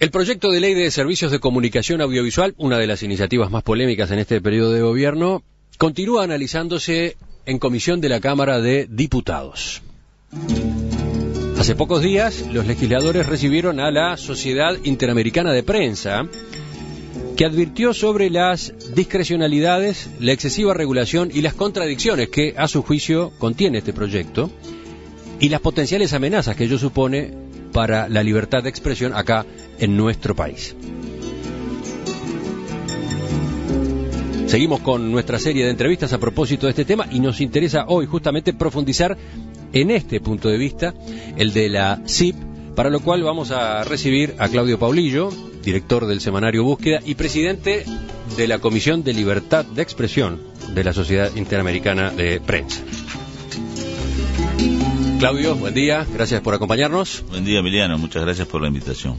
El proyecto de ley de servicios de comunicación audiovisual, una de las iniciativas más polémicas en este periodo de gobierno, continúa analizándose en comisión de la Cámara de Diputados. Hace pocos días, los legisladores recibieron a la Sociedad Interamericana de Prensa, que advirtió sobre las discrecionalidades, la excesiva regulación y las contradicciones que, a su juicio, contiene este proyecto, y las potenciales amenazas que ello supone para la libertad de expresión acá en nuestro país. Seguimos con nuestra serie de entrevistas a propósito de este tema y nos interesa hoy justamente profundizar en este punto de vista, el de la CIP, para lo cual vamos a recibir a Claudio Paulillo, director del semanario Búsqueda y presidente de la Comisión de Libertad de Expresión de la Sociedad Interamericana de Prensa. Claudio, buen día, gracias por acompañarnos. Buen día, Emiliano, muchas gracias por la invitación.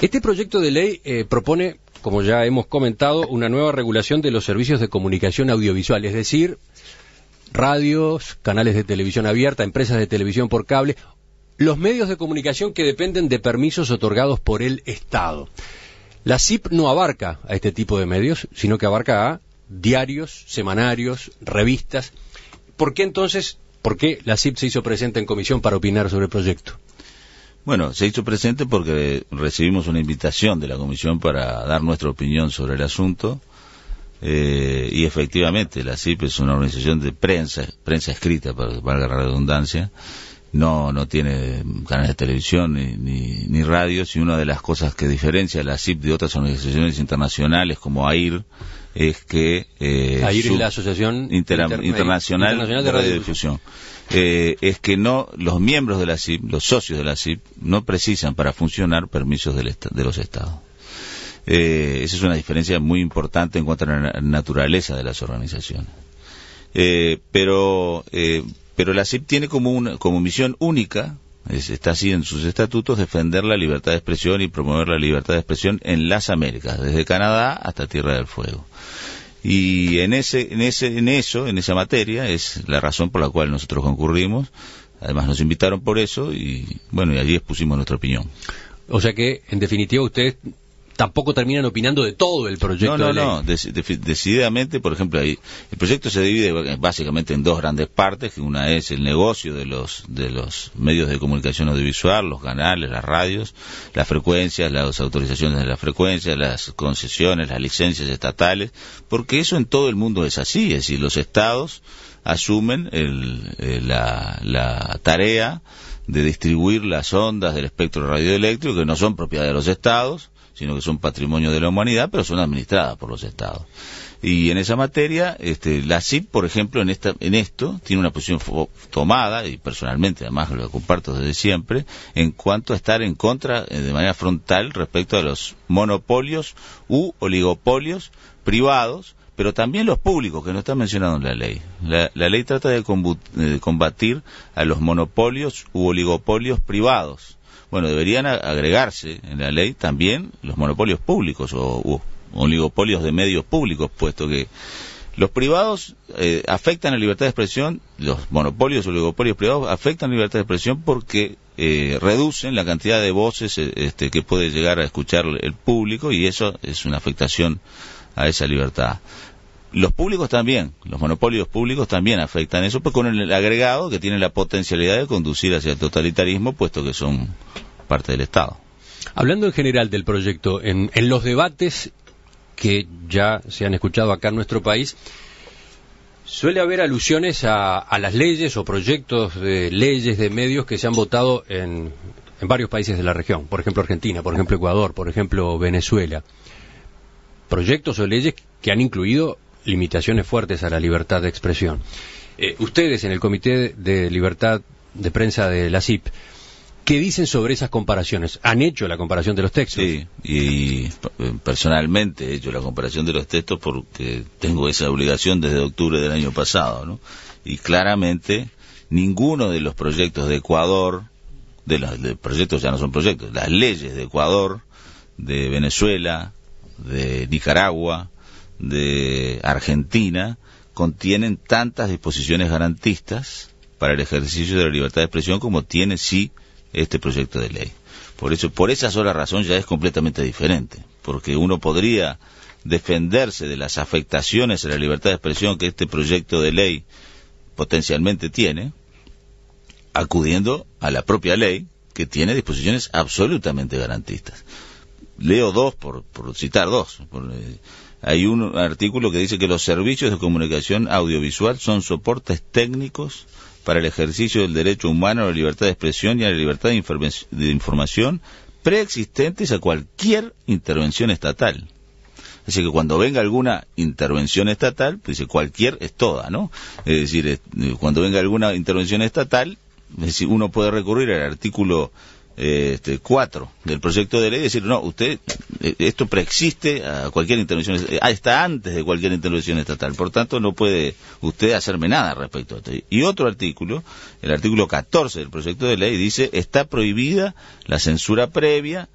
Este proyecto de ley eh, propone, como ya hemos comentado, una nueva regulación de los servicios de comunicación audiovisual, es decir, radios, canales de televisión abierta, empresas de televisión por cable, los medios de comunicación que dependen de permisos otorgados por el Estado. La CIP no abarca a este tipo de medios, sino que abarca a diarios, semanarios, revistas. ¿Por qué entonces ¿Por qué la CIP se hizo presente en comisión para opinar sobre el proyecto? Bueno, se hizo presente porque recibimos una invitación de la comisión para dar nuestra opinión sobre el asunto. Eh, y efectivamente, la CIP es una organización de prensa, prensa escrita, para valga la redundancia. No, no tiene canales de televisión ni, ni, radios y una de las cosas que diferencia la CIP de otras organizaciones internacionales como AIR es que eh, la Asociación Internacional, de, Radiodifusión eh, es que no los miembros de la CIP, los socios de la CIP, no precisan para funcionar permisos de los estados. Eh, esa es una diferencia muy importante en cuanto a la naturaleza de las organizaciones. Eh, pero, eh, pero la CIP tiene como, una, como misión única está así en sus estatutos, defender la libertad de expresión y promover la libertad de expresión en las Américas, desde Canadá hasta Tierra del Fuego. Y en ese, en ese, en eso, en esa materia, es la razón por la cual nosotros concurrimos. Además nos invitaron por eso y bueno, y allí expusimos nuestra opinión. O sea que, en definitiva, usted tampoco terminan opinando de todo el proyecto. No, no, no, decididamente, por ejemplo, ahí, el proyecto se divide básicamente en dos grandes partes, que una es el negocio de los, de los medios de comunicación audiovisual, los canales, las radios, las frecuencias, las autorizaciones de las frecuencias, las concesiones, las licencias estatales, porque eso en todo el mundo es así, es decir, los estados asumen el, la, la tarea de distribuir las ondas del espectro radioeléctrico que no son propiedad de los estados, sino que son patrimonio de la humanidad, pero son administradas por los estados. Y en esa materia, este, la CIP, por ejemplo, en, esta, en esto, tiene una posición tomada, y personalmente además lo comparto desde siempre, en cuanto a estar en contra eh, de manera frontal respecto a los monopolios u oligopolios privados, pero también los públicos, que no están mencionados en la ley. La, la ley trata de combatir a los monopolios u oligopolios privados bueno, deberían agregarse en la ley también los monopolios públicos o oligopolios de medios públicos, puesto que los privados eh, afectan la libertad de expresión, los monopolios o oligopolios privados afectan la libertad de expresión porque eh, reducen la cantidad de voces eh, este, que puede llegar a escuchar el público y eso es una afectación a esa libertad. Los públicos también, los monopolios públicos también afectan eso, pues con el agregado que tiene la potencialidad de conducir hacia el totalitarismo, puesto que son parte del Estado. Hablando en general del proyecto, en, los debates que ya se han escuchado acá en nuestro país, suele haber alusiones a, las leyes o proyectos de leyes de medios que se han votado en, en varios países de la región, por ejemplo Argentina, por ejemplo Ecuador, por ejemplo Venezuela. Proyectos o leyes que han incluido limitaciones fuertes a la libertad de expresión. Eh, ustedes en el Comité de Libertad de Prensa de la CIP, ¿qué dicen sobre esas comparaciones? ¿Han hecho la comparación de los textos? Sí, y, personalmente he hecho la comparación de los textos porque tengo esa obligación desde octubre del año pasado, ¿no? Y claramente ninguno de los proyectos de Ecuador, de los proyectos ya no son proyectos, las leyes de Ecuador, de Venezuela, de Nicaragua, de Argentina contienen tantas disposiciones garantistas para el ejercicio de la libertad de expresión como tiene sí este proyecto de ley. Por eso, por esa sola razón ya es completamente diferente, porque uno podría defenderse de las afectaciones a la libertad de expresión que este proyecto de ley potencialmente tiene, acudiendo a la propia ley que tiene disposiciones absolutamente garantistas. Leo dos, por, citar dos. Eh, hay un artículo que dice que los servicios de comunicación audiovisual son soportes técnicos para el ejercicio del derecho humano a la libertad de expresión y a la libertad de, información preexistentes a cualquier intervención estatal. Así que cuando venga alguna intervención estatal, pues cualquier es toda, ¿no? Es decir, eh, cuando venga alguna intervención estatal, uno puede recurrir al artículo este, 4 del proyecto de ley decir, no, usted, eh, esto preexiste a cualquier intervención, ah, está antes de cualquier intervención estatal, por tanto no puede usted hacerme nada respecto a esto. Y otro artículo, el artículo 14 del proyecto de ley, dice, está prohibida la censura previa,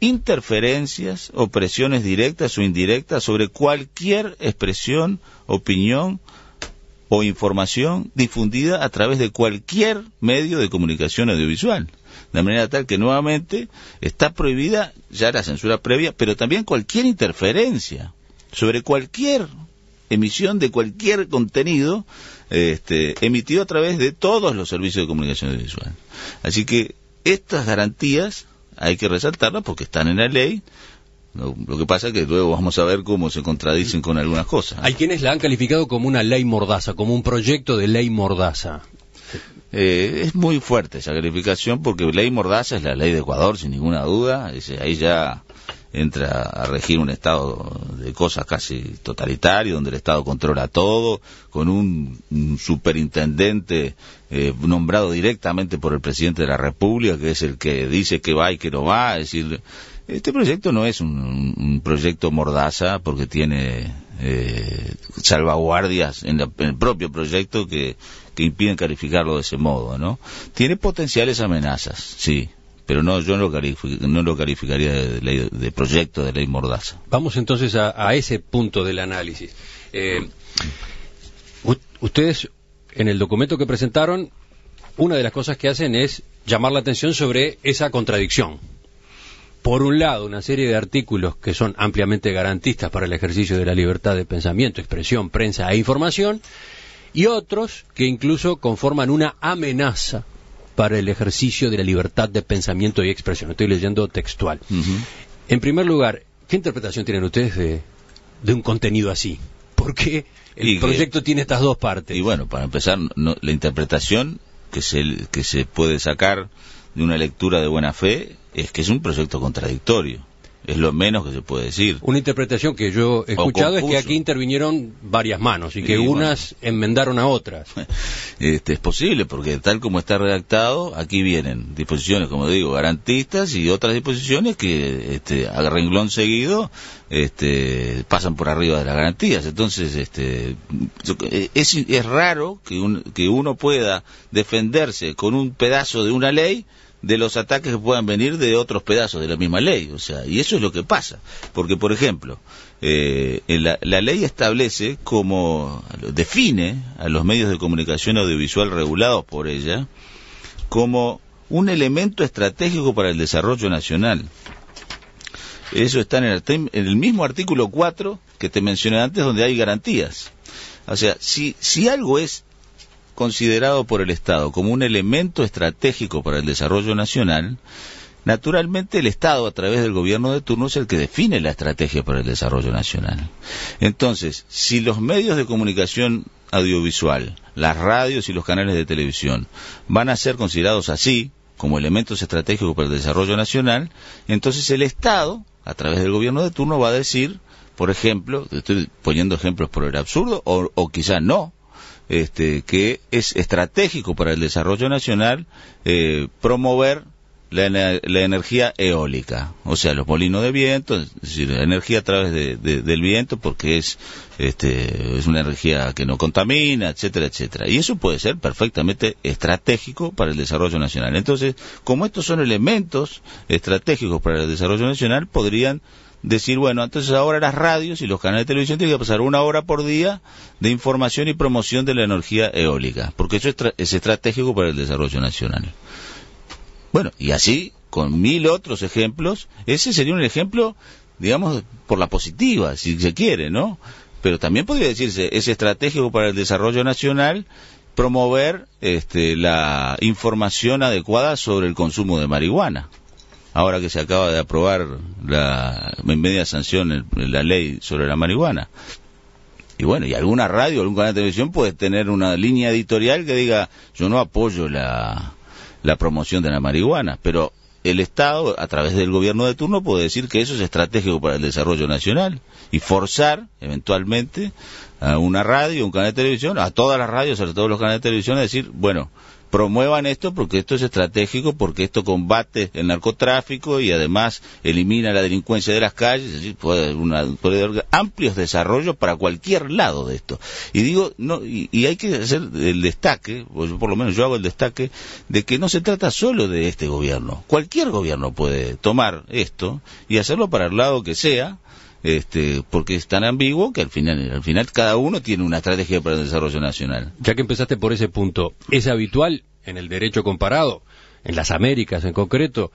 interferencias o presiones directas o indirectas sobre cualquier expresión, opinión, o información difundida a través de cualquier medio de comunicación audiovisual. De manera tal que nuevamente está prohibida ya la censura previa, pero también cualquier interferencia sobre cualquier emisión de cualquier contenido este, emitido a través de todos los servicios de comunicación audiovisual. Así que estas garantías hay que resaltarlas porque están en la ley, lo, que pasa es que luego vamos a ver cómo se contradicen con algunas cosas. Hay quienes la han calificado como una ley mordaza, como un proyecto de ley mordaza. Eh, es muy fuerte esa calificación porque ley mordaza es la ley de Ecuador, sin ninguna duda. ahí ya entra a regir un estado de cosas casi totalitario, donde el Estado controla todo, con un, superintendente eh, nombrado directamente por el presidente de la República, que es el que dice que va y que no va. Es decir, este proyecto no es un, proyecto mordaza porque tiene eh, salvaguardias en, el propio proyecto que, impiden calificarlo de ese modo, ¿no? Tiene potenciales amenazas, sí, pero no yo no lo, calificaría de, proyecto de ley mordaza. Vamos entonces a, ese punto del análisis. Eh, ustedes en el documento que presentaron, una de las cosas que hacen es llamar la atención sobre esa contradicción por un lado, una serie de artículos que son ampliamente garantistas para el ejercicio de la libertad de pensamiento, expresión, prensa e información, y otros que incluso conforman una amenaza para el ejercicio de la libertad de pensamiento y expresión. Estoy leyendo textual. En primer lugar, ¿qué interpretación tienen ustedes de, un contenido así? ¿Por qué el proyecto tiene estas dos partes? Y bueno, para empezar, la interpretación que se, que se puede sacar de una lectura de buena fe es que es un proyecto contradictorio. Es lo menos que se puede decir. Una interpretación que yo he escuchado es que aquí intervinieron varias manos y que unas enmendaron a otras. Este, es posible, porque tal como está redactado, aquí vienen disposiciones, como digo, garantistas y otras disposiciones que este, a renglón seguido este, pasan por arriba de las garantías. Entonces, este, es, es raro que, que uno pueda defenderse con un pedazo de una ley de los ataques que puedan venir de otros pedazos de la misma ley. O sea, y eso es lo que pasa. Porque, por ejemplo, eh, la, ley establece como, define a los medios de comunicación audiovisual regulados por ella como un elemento estratégico para el desarrollo nacional. Eso está en el, en el mismo artículo 4 que te mencioné antes, donde hay garantías. O sea, si, si algo es considerado por el Estado como un elemento estratégico para el desarrollo nacional, naturalmente el Estado, a través del gobierno de turno, es el que define la estrategia para el desarrollo nacional. Entonces, si los medios de comunicación audiovisual, las radios y los canales de televisión van a ser considerados así, como elementos estratégicos para el desarrollo nacional, entonces el Estado, a través del gobierno de turno, va a decir, por ejemplo, estoy poniendo ejemplos por el absurdo, o, o quizá no, este, que es estratégico para el desarrollo nacional eh, promover la, energía eólica, o sea, los molinos de viento, es decir, la energía a través del viento, porque es, este, es una energía que no contamina, etcétera, etcétera. Y eso puede ser perfectamente estratégico para el desarrollo nacional. Entonces, como estos son elementos estratégicos para el desarrollo nacional, podrían decir, bueno, entonces ahora las radios y los canales de televisión tienen que pasar una hora por día de información y promoción de la energía eólica, porque eso es, estratégico para el desarrollo nacional. Bueno, y así, con mil otros ejemplos, ese sería un ejemplo, digamos, por la positiva, si se quiere, ¿no? Pero también podría decirse, es estratégico para el desarrollo nacional promover este, la información adecuada sobre el consumo de marihuana. Ahora que se acaba de aprobar la en media sanción la ley sobre la marihuana. Y bueno, y alguna radio, algún canal de televisión puede tener una línea editorial que diga, yo no apoyo la, la promoción de la marihuana, pero el Estado, a través del gobierno de turno, puede decir que eso es estratégico para el desarrollo nacional y forzar, eventualmente, a una radio, un canal de televisión, a todas las radios, a todos los canales de televisión, a decir, bueno, promuevan esto porque esto es estratégico, porque esto combate el narcotráfico y además elimina la delincuencia de las calles, es decir, puede, haber amplios desarrollos para cualquier lado de esto. Y digo, no, y, hay que hacer el destaque, o por lo menos yo hago el destaque, de que no se trata solo de este gobierno. Cualquier gobierno puede tomar esto y hacerlo para el lado que sea, este, porque es tan ambiguo que al final, al final cada uno tiene una estrategia para el desarrollo nacional. Ya que empezaste por ese punto, ¿es habitual en el derecho comparado, en las Américas en concreto,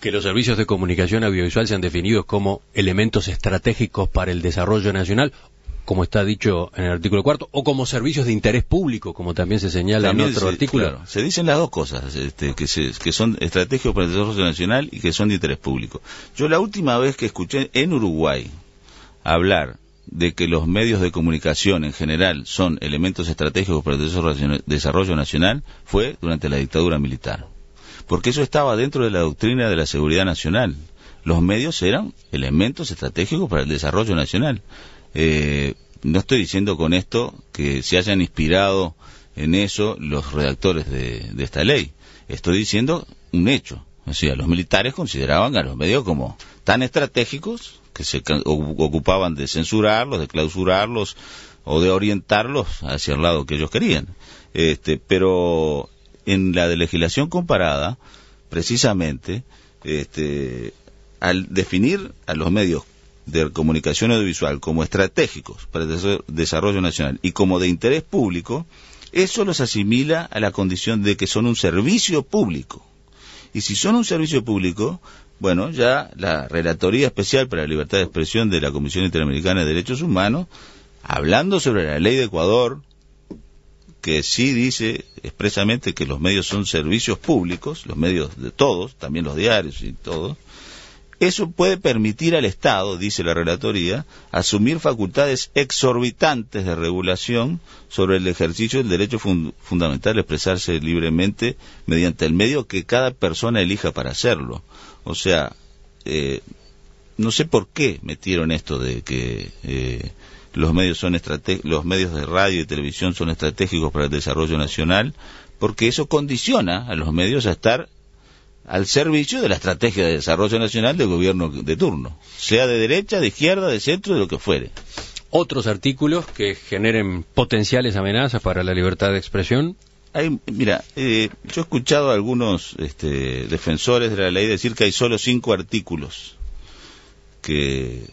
que los servicios de comunicación audiovisual sean definidos como elementos estratégicos para el desarrollo nacional como está dicho en el artículo cuarto, o como servicios de interés público, como también se señala en otro artículo. se dicen las dos cosas, este, que, que son estratégicos para el desarrollo nacional y que son de interés público. Yo la última vez que escuché en Uruguay hablar de que los medios de comunicación en general son elementos estratégicos para el desarrollo nacional fue durante la dictadura militar. Porque eso estaba dentro de la doctrina de la seguridad nacional. Los medios eran elementos estratégicos para el desarrollo nacional. Eh, no estoy diciendo con esto que se hayan inspirado en eso los redactores de, esta ley. Estoy diciendo un hecho. O sea, los militares consideraban a los medios como tan estratégicos que se ocupaban de censurarlos, de clausurarlos o de orientarlos hacia el lado que ellos querían. Este, pero en la de legislación comparada, precisamente, este, al definir a los medios de comunicación audiovisual como estratégicos para el desarrollo nacional y como de interés público, eso los asimila a la condición de que son un servicio público. Y si son un servicio público, bueno, ya la Relatoría Especial para la Libertad de Expresión de la Comisión Interamericana de Derechos Humanos, hablando sobre la ley de Ecuador, que sí dice expresamente que los medios son servicios públicos, los medios de todos, también los diarios y todos, eso puede permitir al Estado, dice la relatoría, asumir facultades exorbitantes de regulación sobre el ejercicio del derecho fundamental a expresarse libremente mediante el medio que cada persona elija para hacerlo. O sea, eh, no sé por qué metieron esto de que eh, los medios son los medios de radio y televisión son estratégicos para el desarrollo nacional, porque eso condiciona a los medios a estar al servicio de la estrategia de desarrollo nacional del gobierno de turno, sea de derecha, de izquierda, de centro, de lo que fuere. Otros artículos que generen potenciales amenazas para la libertad de expresión. Hay, mira, eh, yo he escuchado a algunos este, defensores de la ley decir que hay solo cinco artículos que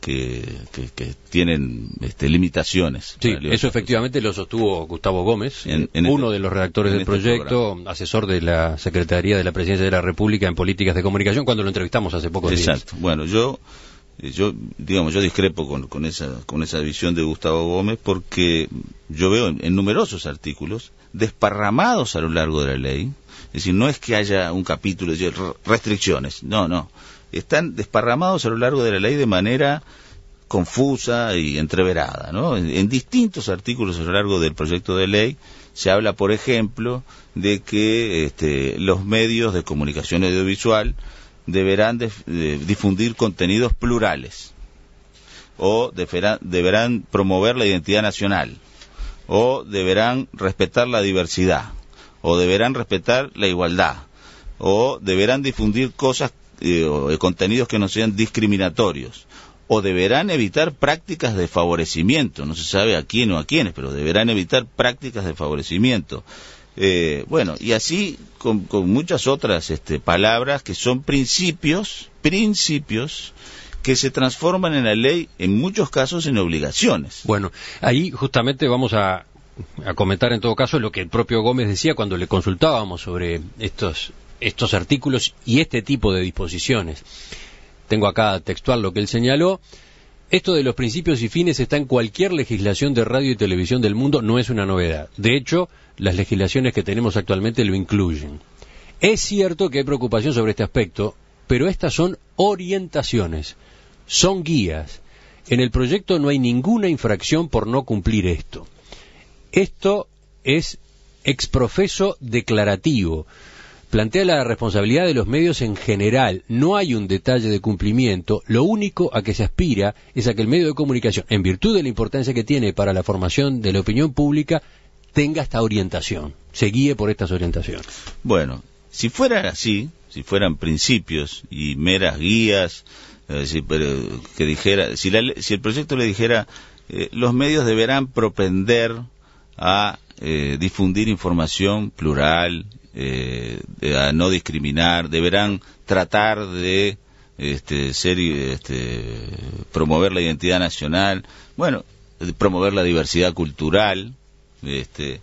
que, tienen este, limitaciones. Sí, eso efectivamente lo sostuvo Gustavo Gómez, en, uno este- de los redactores del este proyecto, asesor de la Secretaría de la Presidencia de la República en Políticas de Comunicación, cuando lo entrevistamos hace pocos días. Exacto. Bueno, yo yo digamos yo discrepo con, con esa con esa visión de Gustavo Gómez porque yo veo en, numerosos artículos desparramados a lo largo de la ley es decir no es que haya un capítulo de restricciones no no están desparramados a lo largo de la ley de manera confusa y entreverada. ¿no? En, distintos artículos a lo largo del proyecto de ley se habla, por ejemplo, de que este, los medios de comunicación audiovisual deberán difundir contenidos plurales o deberán promover la identidad nacional o deberán respetar la diversidad o deberán respetar la igualdad o deberán difundir cosas eh, contenidos que no sean discriminatorios o deberán evitar prácticas de favorecimiento, no se sabe a quién o a quiénes, pero deberán evitar prácticas de favorecimiento. Eh, bueno, y así con, muchas otras este, palabras que son principios, principios que se transforman en la ley en muchos casos en obligaciones. Bueno, ahí justamente vamos a, a comentar en todo caso lo que el propio Gómez decía cuando le consultábamos sobre estos estos artículos y este tipo de disposiciones. Tengo acá textual lo que él señaló. Esto de los principios y fines está en cualquier legislación de radio y televisión del mundo, no es una novedad. De hecho, las legislaciones que tenemos actualmente lo incluyen. Es cierto que hay preocupación sobre este aspecto, pero estas son orientaciones, son guías. En el proyecto no hay ninguna infracción por no cumplir esto. Esto es exprofeso declarativo plantea la responsabilidad de los medios en general. No hay un detalle de cumplimiento. Lo único a que se aspira es a que el medio de comunicación, en virtud de la importancia que tiene para la formación de la opinión pública, tenga esta orientación, se guíe por estas orientaciones. Bueno, si fuera así, si fueran principios y meras guías, pero que dijera, si, el proyecto le dijera, eh, los medios deberán propender a eh, difundir información plural, eh, a no discriminar, deberán tratar de este, ser, este, promover la identidad nacional, bueno, promover la diversidad cultural, este,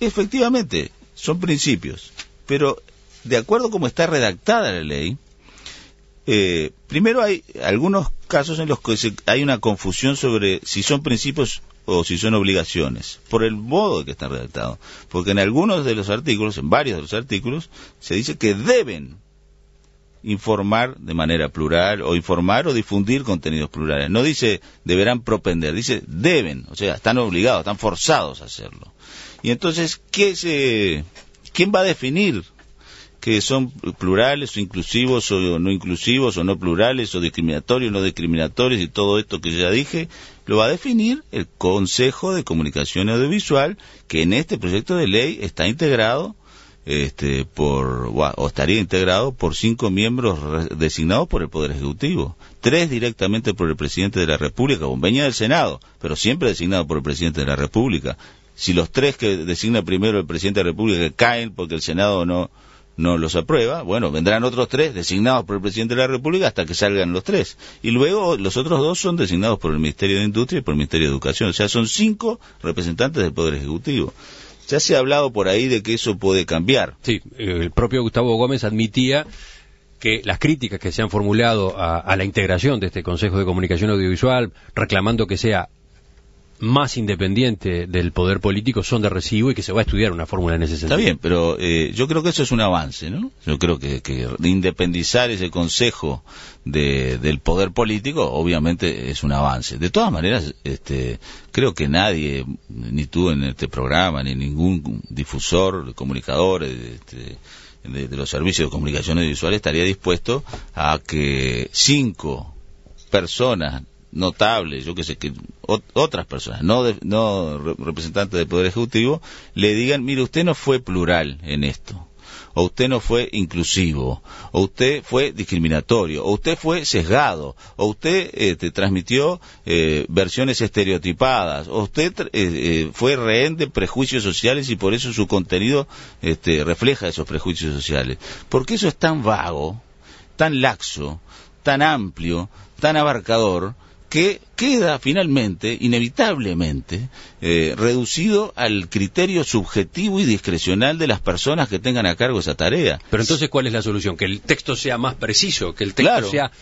efectivamente, son principios, pero de acuerdo como está redactada la ley, eh, primero hay algunos casos en los que hay una confusión sobre si son principios o si son obligaciones, por el modo que están redactados. Porque en algunos de los artículos, en varios de los artículos, se dice que deben informar de manera plural o informar o difundir contenidos plurales. No dice deberán propender, dice deben, o sea, están obligados, están forzados a hacerlo. Y entonces, ¿qué se, ¿quién va a definir que son plurales o inclusivos o no inclusivos o no plurales o discriminatorios o no discriminatorios y todo esto que ya dije, lo va a definir el Consejo de Comunicación Audiovisual que en este proyecto de ley está integrado este, por, o estaría integrado por cinco miembros designados por el Poder Ejecutivo, tres directamente por el Presidente de la República, con veña del Senado, pero siempre designado por el Presidente de la República. Si los tres que designa primero el Presidente de la República caen porque el Senado no, no los aprueba, bueno, vendrán otros tres designados por el presidente de la República hasta que salgan los tres. Y luego los otros dos son designados por el Ministerio de Industria y por el Ministerio de Educación. O sea, son cinco representantes del Poder Ejecutivo. Ya se ha hablado por ahí de que eso puede cambiar. Sí, el propio Gustavo Gómez admitía que las críticas que se han formulado a, a la integración de este Consejo de Comunicación Audiovisual, reclamando que sea más independiente del poder político son de recibo y que se va a estudiar una fórmula en ese sentido. Está bien, pero eh, yo creo que eso es un avance, ¿no? Yo creo que, que independizar ese consejo de, del poder político, obviamente es un avance. De todas maneras, este, creo que nadie, ni tú en este programa, ni ningún difusor, comunicador, este, de, de los servicios de comunicación audiovisual estaría dispuesto a que cinco personas notables, yo que sé, que otras personas, no, no representantes del Poder Ejecutivo, le digan, mire, usted no fue plural en esto, o usted no fue inclusivo, o usted fue discriminatorio, o usted fue sesgado, o usted este, transmitió eh, versiones estereotipadas, o usted eh, eh, fue rehén de prejuicios sociales y por eso su contenido este, refleja esos prejuicios sociales. Porque eso es tan vago, tan laxo, tan amplio, tan abarcador, que queda finalmente, inevitablemente, eh, reducido al criterio subjetivo y discrecional de las personas que tengan a cargo esa tarea. Pero entonces, ¿cuál es la solución? Que el texto sea más preciso, que el texto sea...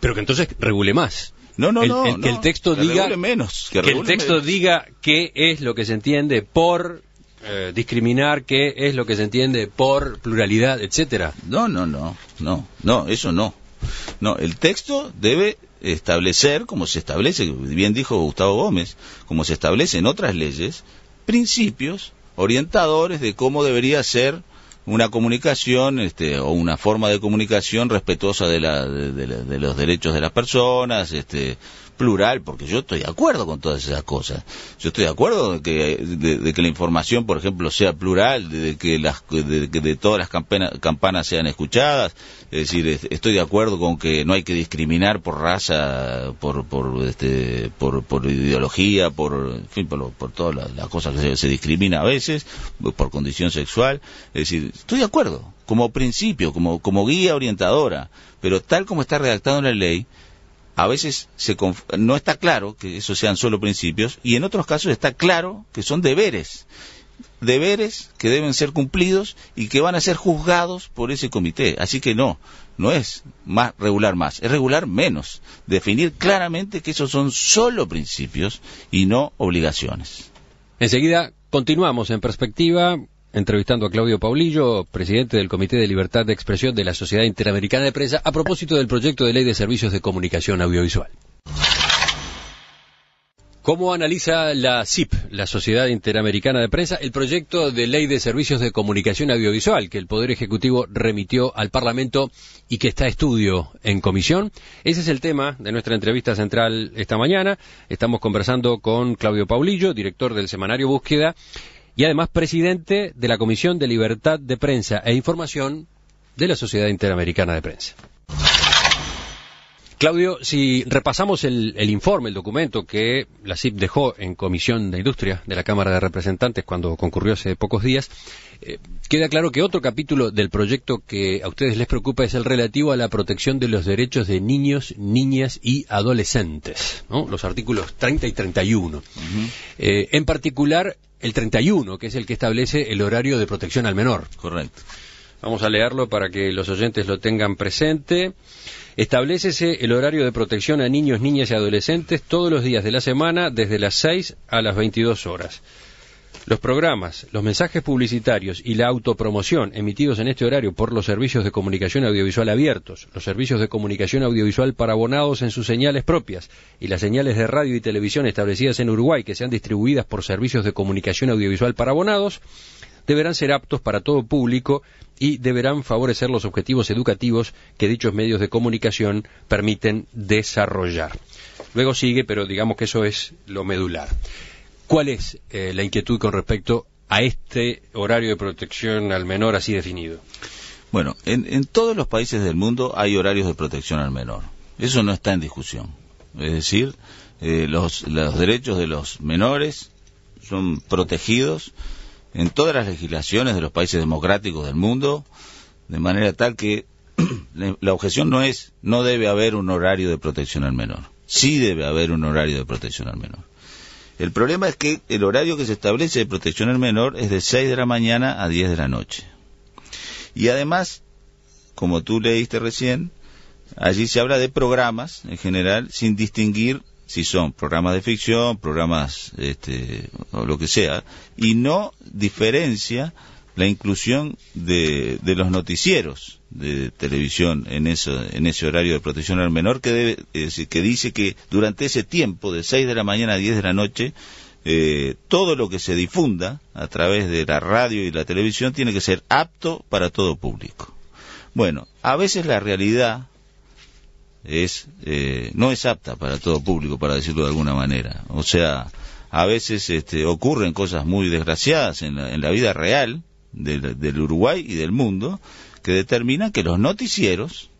Pero que entonces regule más. No, no, no, Que el texto diga... menos. Que, el texto diga qué es lo que se entiende por eh, discriminar, qué es lo que se entiende por pluralidad, etcétera. No, no, no, no, no, eso no. No, el texto debe establecer, como se establece, bien dijo Gustavo Gómez, como se establece en otras leyes, principios orientadores de cómo debería ser una comunicación este, o una forma de comunicación respetuosa de, la, de, los derechos de las personas, este, plural, porque yo estoy de acuerdo con todas esas cosas. Yo estoy de acuerdo de que, de, que la información, por ejemplo, sea plural, de, que las, de, todas las campanas, sean escuchadas. Es decir, estoy de acuerdo con que no hay que discriminar por raza, por, por, este, por, por ideología, por, fin, por, por todas las, cosas que se, discrimina a veces, por condición sexual. Es decir, estoy de acuerdo, como principio, como, como guía orientadora, pero tal como está redactado en la ley, a veces se no está claro que esos sean solo principios y en otros casos está claro que son deberes. deberes que deben ser cumplidos y que van a ser juzgados por ese comité. Así que no, no es más regular más, es regular menos. Definir claramente que esos son solo principios y no obligaciones. Enseguida continuamos en perspectiva entrevistando a Claudio Paulillo, presidente del Comité de Libertad de Expresión de la Sociedad Interamericana de Prensa, a propósito del proyecto de ley de servicios de comunicación audiovisual. ¿Cómo analiza la CIP, la Sociedad Interamericana de Prensa, el proyecto de ley de servicios de comunicación audiovisual que el Poder Ejecutivo remitió al Parlamento y que está a estudio en comisión? Ese es el tema de nuestra entrevista central esta mañana. Estamos conversando con Claudio Paulillo, director del semanario Búsqueda y además presidente de la Comisión de Libertad de Prensa e Información de la Sociedad Interamericana de Prensa. Claudio, si repasamos el, informe, el documento que la CIP dejó en Comisión de Industria de la Cámara de Representantes cuando concurrió hace pocos días, eh, queda claro que otro capítulo del proyecto que a ustedes les preocupa es el relativo a la protección de los derechos de niños, niñas y adolescentes, los artículos 30 y 31. Eh, en particular, el 31, que es el que establece el horario de protección al menor. Correcto. Vamos a leerlo para que los oyentes lo tengan presente. Establecese el horario de protección a niños, niñas y adolescentes todos los días de la semana desde las 6 a las 22 horas. Los programas, los mensajes publicitarios y la autopromoción emitidos en este horario por los servicios de comunicación audiovisual abiertos, los servicios de comunicación audiovisual para abonados en sus señales propias y las señales de radio y televisión establecidas en Uruguay que sean distribuidas por servicios de comunicación audiovisual para abonados, deberán ser aptos para todo público y deberán favorecer los objetivos educativos que dichos medios de comunicación permiten desarrollar. Luego sigue, pero digamos que eso es lo medular. ¿Cuál es eh, la inquietud con respecto a este horario de protección al menor así definido? Bueno, en, todos los países del mundo hay horarios de protección al menor. Eso no está en discusión. Es decir, eh, los derechos de los menores son protegidos en todas las legislaciones de los países democráticos del mundo, de manera tal que la objeción no es no debe haber un horario de protección al menor. Sí debe haber un horario de protección al menor. El problema es que el horario que se establece de protección al menor es de 6 de la mañana a 10 de la noche. Y además, como tú leíste recién, allí se habla de programas en general sin distinguir si son programas de ficción, programas este, o lo que sea, y no diferencia la inclusión de, de los noticieros de televisión en, eso, en ese horario de protección al menor que, debe, dice que durante ese tiempo de 6 de la mañana a 10 de la noche eh, todo lo que se difunda a través de la radio y la televisión tiene que ser apto para todo público. Bueno, a veces la realidad es eh, no es apta para todo público, para decirlo de alguna manera. O sea, a veces este, ocurren cosas muy desgraciadas en la, vida real del, Uruguay y del mundo que determinan que los noticieros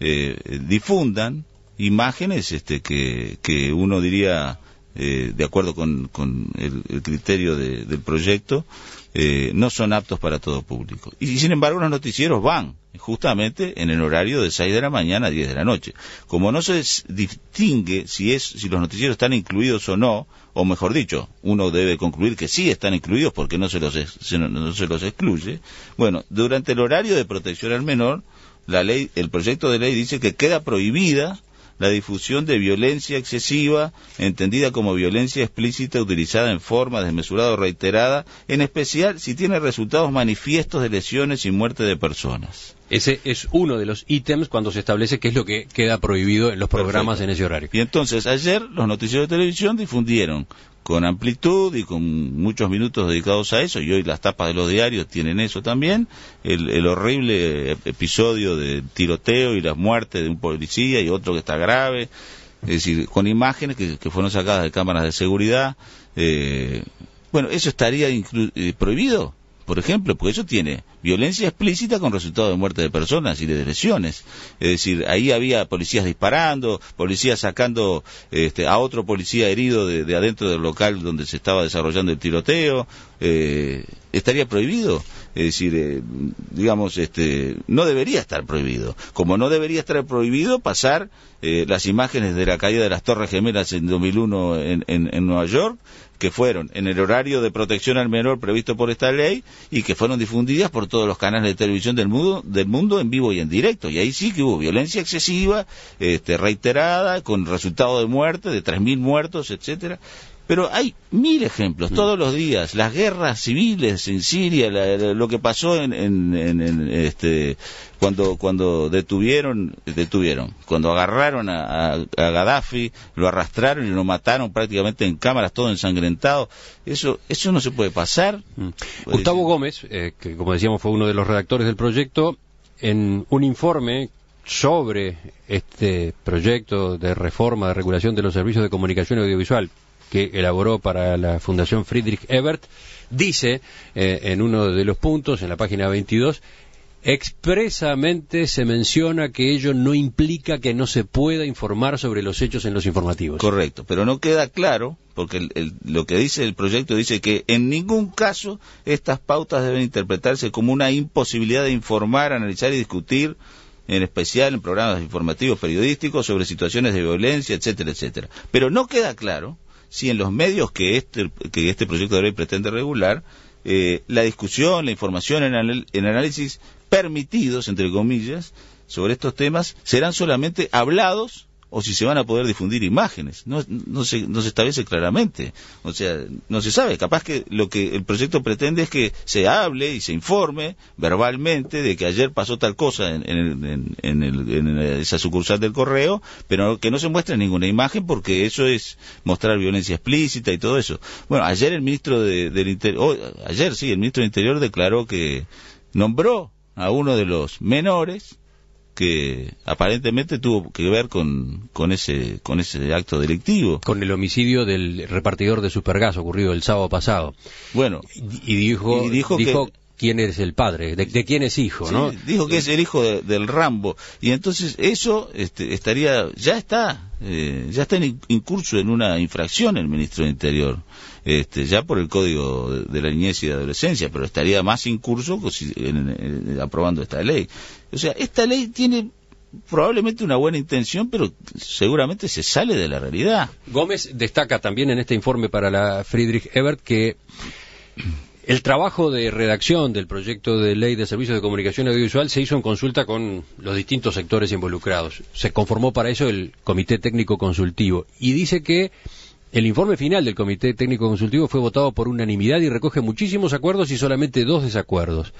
eh, difundan imágenes este, que, que uno diría, eh, de acuerdo con, el, criterio del proyecto, no son aptos para todo público. Y sin embargo los noticieros van justamente en el horario de 6 de la mañana a 10 de la noche. Como no se distingue si, es, si los noticieros están incluidos o no, o mejor dicho, uno debe concluir que sí están incluidos porque no se los, no se los excluye, bueno, durante el horario de protección al menor, la ley, el proyecto de ley dice que queda prohibida la difusión de violencia excesiva, entendida como violencia explícita utilizada en forma desmesurada o reiterada, en especial si tiene resultados manifiestos de lesiones y muerte de personas. Ese es uno de los ítems cuando se establece qué es lo que queda prohibido en los programas en ese horario. Y entonces ayer los noticieros de televisión difundieron con amplitud y con muchos minutos dedicados a eso, y hoy las tapas de los diarios tienen eso también, el, horrible episodio de tiroteo y la muerte de un policía y otro que está grave, es decir, con imágenes que, fueron sacadas de cámaras de seguridad. Eh, bueno, eso estaría eh, prohibido, por ejemplo, porque eso tiene violencia explícita con resultado de muerte de personas y de lesiones. Es decir, ahí había policías disparando, policías sacando este, a otro policía herido de, adentro del local donde se estaba desarrollando el tiroteo. Eh, estaría prohibido. Es decir, eh, digamos, este, no debería estar prohibido. Como no debería estar prohibido pasar eh, las imágenes de la caída de las Torres Gemelas en 2001 en, en Nueva York, que fueron en el horario de protección al menor previsto por esta ley y que fueron difundidas por todos los canales de televisión del mundo, del mundo en vivo y en directo. Y ahí sí que hubo violencia excesiva, este, reiterada, con resultado de muerte, de 3.000 muertos, etcétera. Pero hay mil ejemplos mm. todos los días. Las guerras civiles en Siria, lo que pasó en, en, este, cuando, cuando detuvieron, detuvieron, cuando agarraron a, Gaddafi, lo arrastraron y lo mataron prácticamente en cámaras, todo ensangrentado. Eso, eso no se puede pasar. Mm. Gustavo Gómez, eh, que como decíamos fue uno de los redactores del proyecto, en un informe sobre este proyecto de reforma de regulación de los servicios de comunicación audiovisual que elaboró para la Fundación Friedrich Ebert, dice eh, en uno de los puntos, en la página 22, expresamente se menciona que ello no implica que no se pueda informar sobre los hechos en los informativos. Correcto, pero no queda claro, porque lo que dice el proyecto dice que en ningún caso estas pautas deben interpretarse como una imposibilidad de informar, analizar y discutir en especial en programas informativos periodísticos sobre situaciones de violencia, etcétera, etcétera. Pero no queda claro si en los medios que este, que este proyecto de ley pretende regular, eh, la discusión, la información en, en análisis permitidos, entre comillas, sobre estos temas serán solamente hablados o si se van a poder difundir imágenes. No, no, se, no se establece claramente. O sea, no se sabe. Capaz que lo que el proyecto pretende es que se hable y se informe verbalmente de que ayer pasó tal cosa en, en, en, en esa sucursal del correo, pero que no se muestre ninguna imagen porque eso es mostrar violencia explícita y todo eso. Bueno, ayer el ministro de, del Interior, ayer sí, el ministro del Interior declaró que nombró a uno de los menores que aparentemente tuvo que ver con, con, ese, con ese acto delictivo. Con el homicidio del repartidor de Supergas ocurrido el sábado pasado. Bueno. Y, dijo, dijo, quién es el padre, de, quién es hijo, ¿no? Dijo que es el hijo del Rambo. Y entonces eso este, estaría, ya está, eh, ya está en incurso en una infracción el ministro del Interior. Este, ya por el código de, la niñez y de adolescencia, pero estaría más incurso en, aprobando esta ley. O sea, esta ley tiene probablemente una buena intención, pero seguramente se sale de la realidad. Gómez destaca también en este informe para la Friedrich Ebert que el trabajo de redacción del proyecto de ley de servicios de comunicación audiovisual se hizo en consulta con los distintos sectores involucrados. Se conformó para eso el Comité Técnico Consultivo y dice que el informe final del Comité Técnico Consultivo fue votado por unanimidad y recoge muchísimos acuerdos y solamente dos desacuerdos.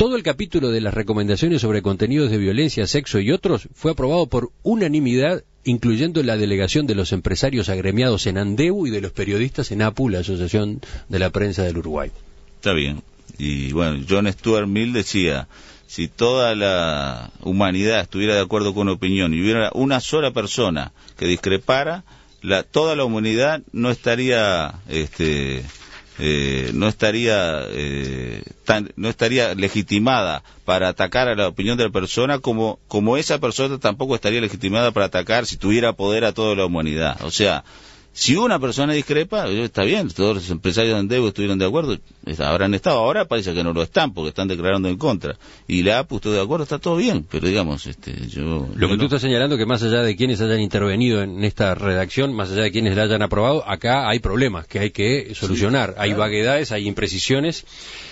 Todo el capítulo de las recomendaciones sobre contenidos de violencia, sexo y otros fue aprobado por unanimidad, incluyendo la delegación de los empresarios agremiados en Andeu y de los periodistas en APU, la Asociación de la Prensa del Uruguay. Está bien. Y bueno, John Stuart Mill decía, si toda la humanidad estuviera de acuerdo con una opinión y hubiera una sola persona que discrepara, la, toda la humanidad no estaría este, eh, no estaría eh, tan, no estaría legitimada para atacar a la opinión de la persona como como esa persona tampoco estaría legitimada para atacar si tuviera poder a toda la humanidad. O sea si una persona discrepa, está bien, todos los empresarios de estuvieron de acuerdo, habrán estado, ahora parece que no lo están porque están declarando en contra. Y la APU estuvo de acuerdo, está todo bien, pero digamos, este, yo... Lo que tú estás señalando que más allá de quienes hayan intervenido en esta redacción, más allá de quienes la hayan aprobado, acá hay problemas que hay que solucionar. hay vaguedades, hay imprecisiones,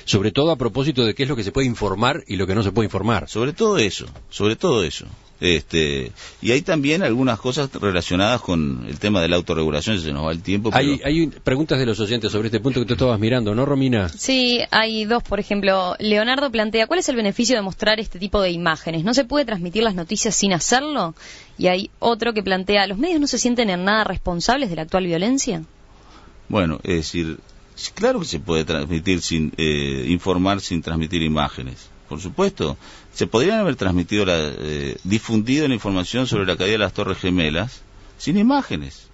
sobre todo a propósito de qué es lo que se puede informar y lo que no se puede informar. Sobre todo eso, sobre todo eso. Este, y hay también algunas cosas relacionadas con el tema de la autorregulación, se nos va el tiempo. Hay, hay preguntas de los oyentes sobre este punto que tú estabas mirando, ¿no, Romina? Sí, hay dos, por ejemplo. Leonardo plantea, ¿cuál es el beneficio de mostrar este tipo de imágenes? ¿No se puede transmitir las noticias sin hacerlo? Y hay otro que plantea, ¿los medios no se sienten en nada responsables de la actual violencia? Bueno, es decir, claro que se puede transmitir sin, eh, informar sin transmitir imágenes por supuesto. Se podrían haber transmitido, la, eh, difundido la información sobre la caída de las Torres Gemelas sin imágenes.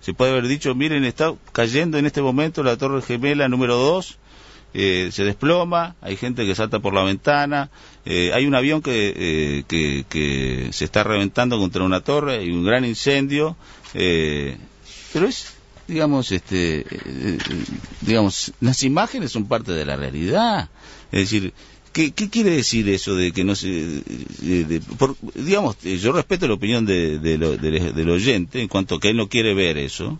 Se puede haber dicho, miren, está cayendo en este momento la Torre Gemela número 2 eh, se desploma, hay gente que salta por la ventana, eh, hay un avión que, que, que, se está reventando contra una torre, hay un gran incendio, pero es, digamos, este, digamos, las imágenes son parte de la realidad. Es decir, ¿Qué, quiere decir eso de que no se... digamos, yo respeto la opinión de, del oyente en cuanto a que él no quiere ver eso.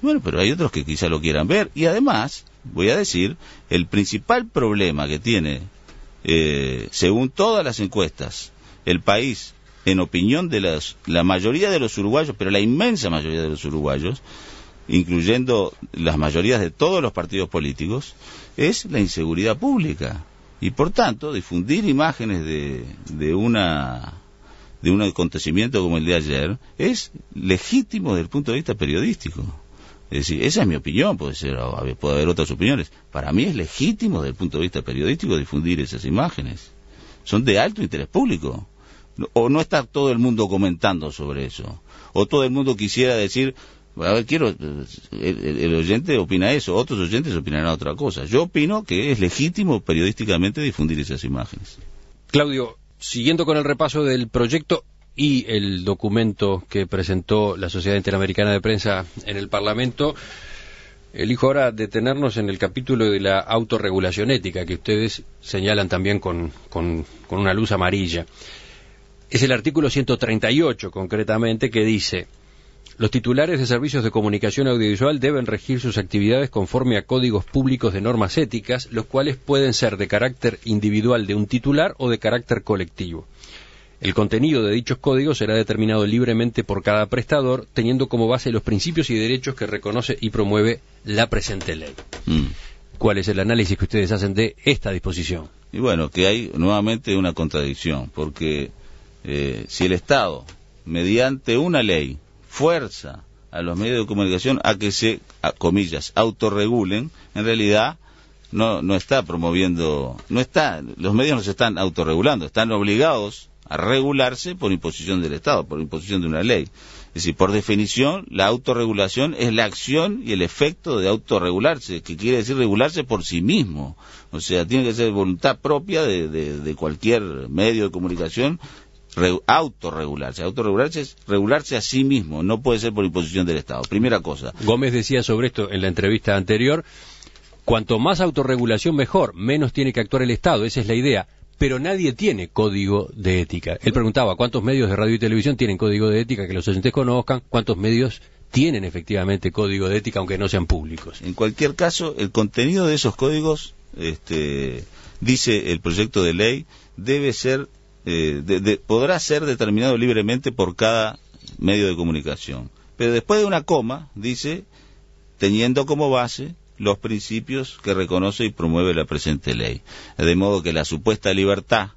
Bueno, pero hay otros que quizá lo quieran ver. Y además, voy a decir, el principal problema que tiene, eh, según todas las encuestas, el país, en opinión de las, la mayoría de los uruguayos, pero la inmensa mayoría de los uruguayos, incluyendo las mayorías de todos los partidos políticos, es la inseguridad pública y por tanto difundir imágenes de, de una de un acontecimiento como el de ayer es legítimo desde el punto de vista periodístico. Es decir, esa es mi opinión, puede ser, puede haber otras opiniones. Para mí es legítimo desde el punto de vista periodístico difundir esas imágenes. Son de alto interés público. O no está todo el mundo comentando sobre eso. O todo el mundo quisiera decir, quiero, el, oyente opina eso, otros oyentes opinarán otra cosa. Yo opino que es legítimo periodísticamente difundir esas imágenes. Claudio, siguiendo con el repaso del proyecto y el documento que presentó la Sociedad Interamericana de Prensa en el Parlamento, elijo ahora detenernos en el capítulo de la autorregulación ética, que ustedes señalan también con, con una luz amarilla. Es el artículo 138, concretamente, que dice los titulares de servicios de comunicación audiovisual deben regir sus actividades conforme a códigos públicos de normas éticas, los cuales pueden ser de carácter individual de un titular o de carácter colectivo. El contenido de dichos códigos será determinado libremente por cada prestador, teniendo como base los principios y derechos que reconoce y promueve la presente ley. Mm. ¿Cuál es el análisis que ustedes hacen de esta disposición? Y bueno, que hay nuevamente una contradicción, porque eh, si el Estado, mediante una ley, fuerza a los medios de comunicación a que se, comillas, autorregulen, en realidad no, no está promoviendo, no está, los medios no se están autorregulando, están obligados a regularse por imposición del Estado, por imposición de una ley. Es decir, por definición, la autorregulación es la acción y el efecto de autorregularse, que quiere decir regularse por sí mismo. O sea, tiene que ser voluntad propia de, de cualquier medio de comunicación autorregularse. Autorregularse es regularse a sí mismo, no puede ser por imposición del Estado. Primera cosa. Gómez decía sobre esto en la entrevista anterior, cuanto más autorregulación mejor, menos tiene que actuar el Estado, esa es la idea. Pero nadie tiene código de ética. Él preguntaba cuántos medios de radio y televisión tienen código de ética que los oyentes conozcan, cuántos medios tienen efectivamente código de ética aunque no sean públicos. En cualquier caso, el contenido de esos códigos, este, dice el proyecto de ley, debe ser eh, podrá ser determinado libremente por cada medio de comunicación. Pero después de una coma, dice, teniendo como base los principios que reconoce y promueve la presente ley. De modo que la supuesta libertad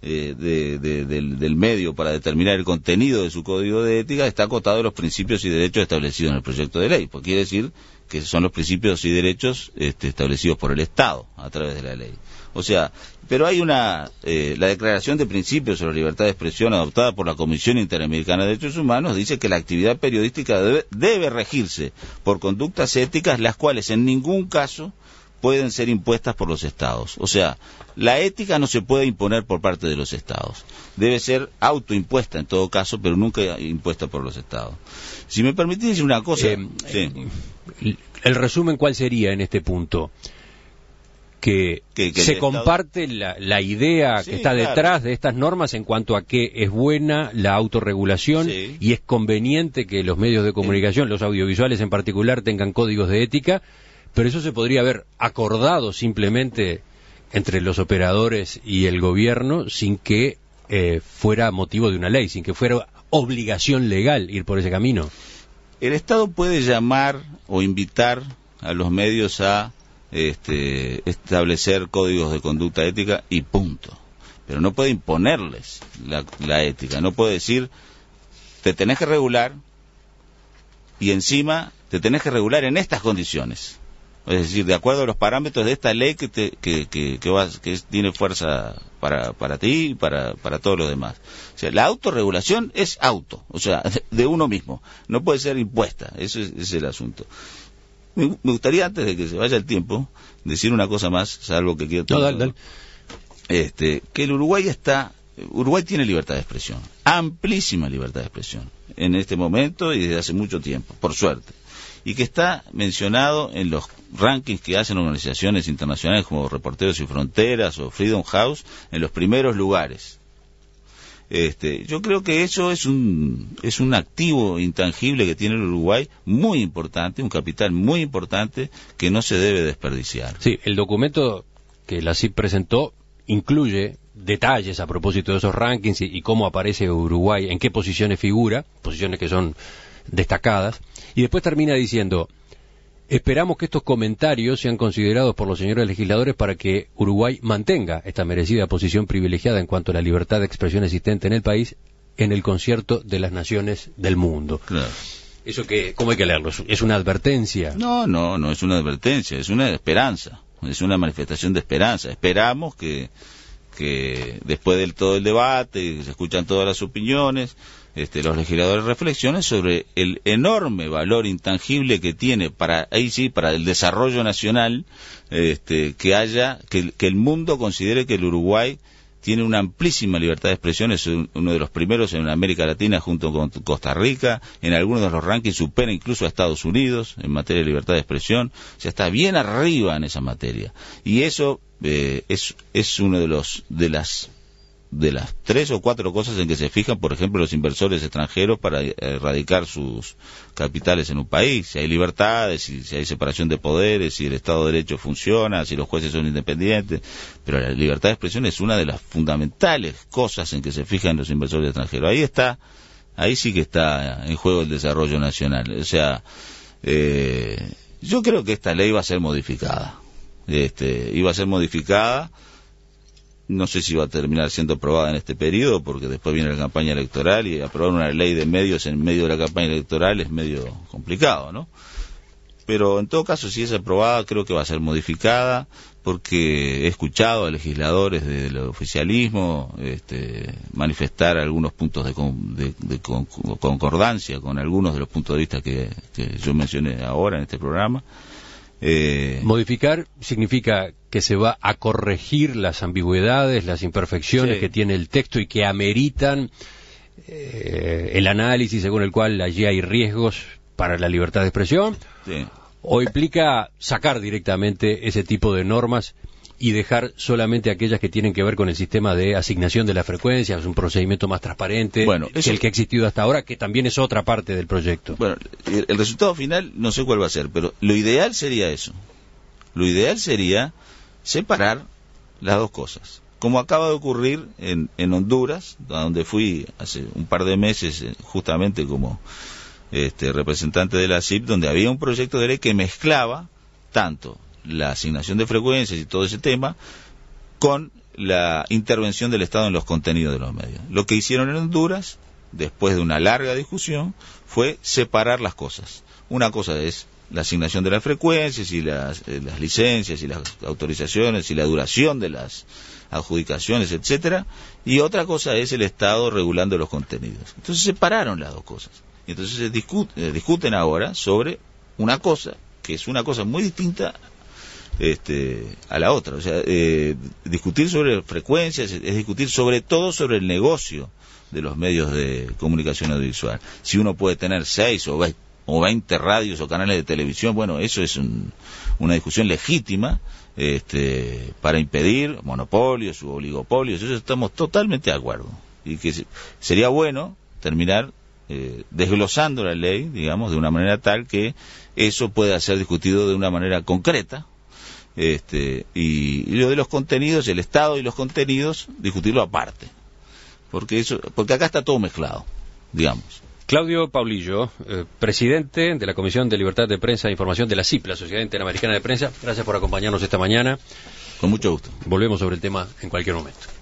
eh, del, medio para determinar el contenido de su código de ética está acotado a los principios y derechos establecidos en el proyecto de ley. Pues quiere decir que son los principios y derechos este, establecidos por el Estado a través de la ley. O sea, pero hay una, eh, la Declaración de Principios sobre la Libertad de Expresión adoptada por la Comisión Interamericana de Derechos Humanos dice que la actividad periodística debe, regirse por conductas éticas las cuales en ningún caso pueden ser impuestas por los estados. O sea, la ética no se puede imponer por parte de los estados. Debe ser autoimpuesta en todo caso, pero nunca impuesta por los estados. Si me permitís decir una cosa. Eh, eh, el resumen, ¿cuál sería en este punto? que, se comparte la, idea que está detrás de estas normas en cuanto a que es buena la autorregulación y es conveniente que los medios de comunicación, los audiovisuales en particular, tengan códigos de ética, pero eso se podría haber acordado simplemente entre los operadores y el gobierno sin que eh, fuera motivo de una ley, sin que fuera obligación legal ir por ese camino. El Estado puede llamar o invitar a los medios a este, establecer códigos de conducta ética y punto. Pero no puede imponerles la, ética, no puede decir, te tenés que regular y encima te tenés que regular en estas condiciones. Es decir, de acuerdo a los parámetros de esta ley que, te, que, que, que, tiene fuerza para, para ti y para, para todos los demás. O sea, la autorregulación es auto, o sea, de uno mismo. No puede ser impuesta. Ese es el asunto. Me, gustaría, antes de que se vaya el tiempo, decir una cosa más, salvo que quiero... No, Este, que el Uruguay está... Uruguay tiene libertad de expresión, amplísima libertad de expresión, en este momento y desde hace mucho tiempo, por suerte y que está mencionado en los rankings que hacen organizaciones internacionales como Reporteros y Fronteras o Freedom House en los primeros lugares. Este, yo creo que eso es un, es un activo intangible que tiene el Uruguay muy importante, un capital muy importante que no se debe desperdiciar. Sí, el documento que la CIP presentó incluye detalles a propósito de esos rankings y, cómo aparece Uruguay, en qué posiciones figura, posiciones que son destacadas, y después termina diciendo, Esperamos que estos comentarios sean considerados por los señores legisladores para que Uruguay mantenga esta merecida posición privilegiada en cuanto a la libertad de expresión existente en el país en el concierto de las naciones del mundo. Eso que, ¿cómo hay que leerlo? ¿Es una advertencia? No, no, no es una advertencia, es una esperanza, es una manifestación de esperanza. Esperamos que, que después de todo el debate, se escuchan todas las opiniones, este, los legisladores reflexionen sobre el enorme valor intangible que tiene para ahí sí para el desarrollo nacional este, que haya que, el mundo considere que el Uruguay tiene una amplísima libertad de expresión, es uno de los primeros en América Latina junto con Costa Rica, en algunos de los rankings supera incluso a Estados Unidos en materia de libertad de expresión, o sea, está bien arriba en esa materia. Y eso eh, es, es uno de los de las de las tres o cuatro cosas en que se fijan, por ejemplo, los inversores extranjeros para erradicar sus capitales en un país, si hay libertades, si, hay separación de poderes, si el Estado de Derecho funciona, si los jueces son independientes, pero la libertad de expresión es una de las fundamentales cosas en que se fijan los inversores extranjeros. Ahí está, ahí sí que está en juego el desarrollo nacional. O sea, eh, yo creo que esta ley va a ser modificada. Este, iba a ser modificada no sé si va a terminar siendo aprobada en este periodo, porque después viene la campaña electoral y aprobar una ley de medios en medio de la campaña electoral es medio complicado, ¿no? Pero en todo caso, si es aprobada, creo que va a ser modificada, porque he escuchado a legisladores del oficialismo este, manifestar algunos puntos de, concordancia con algunos de los puntos de vista que yo mencioné ahora en este programa. Eh, Modificar significa que se va a corregir las ambigüedades, las imperfecciones que tiene el texto y que ameritan eh, el análisis según el cual allí hay riesgos para la libertad de expresión. O implica sacar directamente ese tipo de normas y dejar solamente aquellas que tienen que ver con el sistema de asignación de las frecuencias, un procedimiento más transparente que el que ha existido hasta ahora, que también es otra parte del proyecto. Bueno, el, resultado final no sé cuál va a ser, pero lo ideal sería eso. Lo ideal sería separar las dos cosas. Como acaba de ocurrir en, en Honduras, donde fui hace un par de meses eh, justamente como este, representante de la CIP, donde había un proyecto de ley que mezclaba tanto la asignación de frecuencias y todo ese tema con la intervención del Estado en los contenidos de los medios. Lo que hicieron en Honduras, después de una larga discusión, fue separar las cosas. Una cosa es la asignación de las frecuencias y las, eh, las licencias y las autorizaciones y la duración de las adjudicaciones, etcétera, y otra cosa es el Estado regulando los contenidos. Entonces separaron las dos cosas. Y entonces se eh, discuten ahora sobre una cosa que es una cosa muy distinta este, a la otra. O sea, eh, discutir sobre frecuencias es discutir sobre todo sobre el negocio de los medios de comunicación audiovisual. Si uno puede tener seis o veinte radios o canales de televisión, bueno, eso es una discusión legítima este, para impedir monopolios u oligopolios. Eso estamos totalmente de acuerdo. Y que sería bueno terminar eh, desglosando la ley, digamos, de una manera tal que eso pueda ser discutido de una manera concreta, este, y, lo de los contenidos, el Estado y los contenidos, discutirlo aparte. Porque, eso, porque acá está todo mezclado, digamos. Claudio Paulillo, eh, presidente de la Comisión de Libertad de Prensa e Información de la CIP, la Sociedad Interamericana de Prensa. Gracias por acompañarnos esta mañana. Con mucho gusto. Volvemos sobre el tema en cualquier momento.